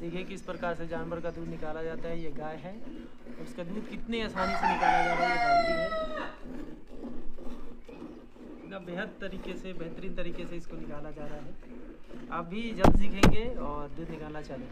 देखिए किस प्रकार से जानवर का दूध निकाला जाता है, ये गाय है उसका दूध कितनी आसानी से निकाला जा रहा है, ये इतना बेहद तरीके से, बेहतरीन तरीके से इसको निकाला जा रहा है। आप भी जल्द सीखेंगे और दूध निकालना चालू